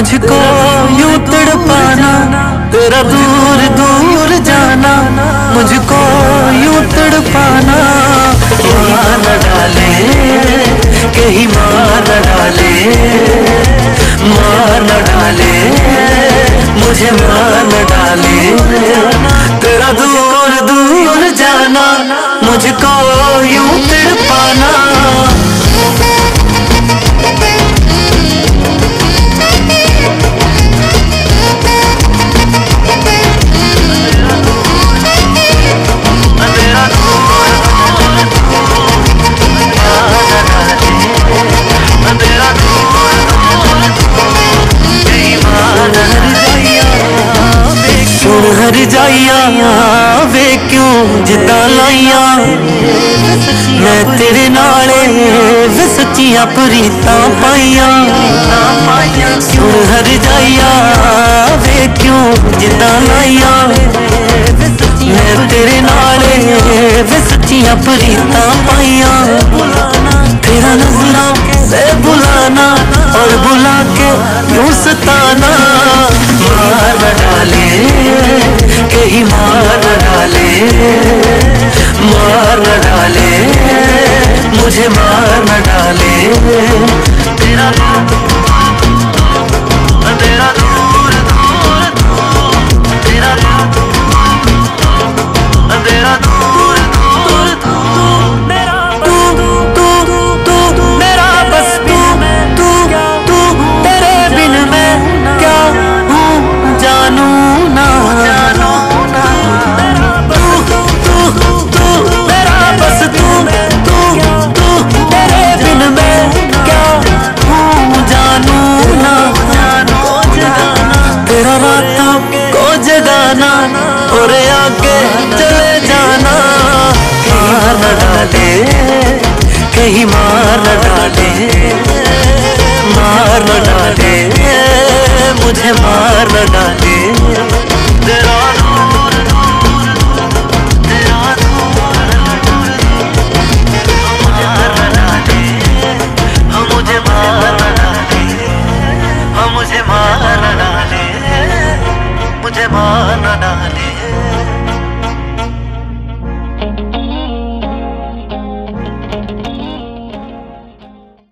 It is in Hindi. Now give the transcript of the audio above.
मुझको यूँ तड़पाना, तेरा दूर दूर जाना, मुझको यूँ तड़पाना। मार न डाले कहीं मार न डाले मार न डाले, मुझे मार न डाले। तेरा दूर दूर जाना, मुझको ਜਾਈਆਂ ਵੇ ਕਿਉਂ ਜਿੱਦਾਂ ਲਾਈਆਂ ਮੈਂ ਤੇਰੇ ਨਾਲੇ ਵੇ ਸੱਚੀਆਂ ਪ੍ਰੀਤਾਂ ਪਾਈਆਂ ਸੁਣ ਹਰ ਜਾਈਆਂ ਵੇ ਕਿਉਂ ਜਿੱਦਾਂ ਲਾਈਆਂ मार डाले मुझे मार डाले। आगे चले जाना। कहीं मार डाले मुझे मार डाले। मार डाले, मुझे मार डाले। मुझे मार डाले मुझे मार डाले।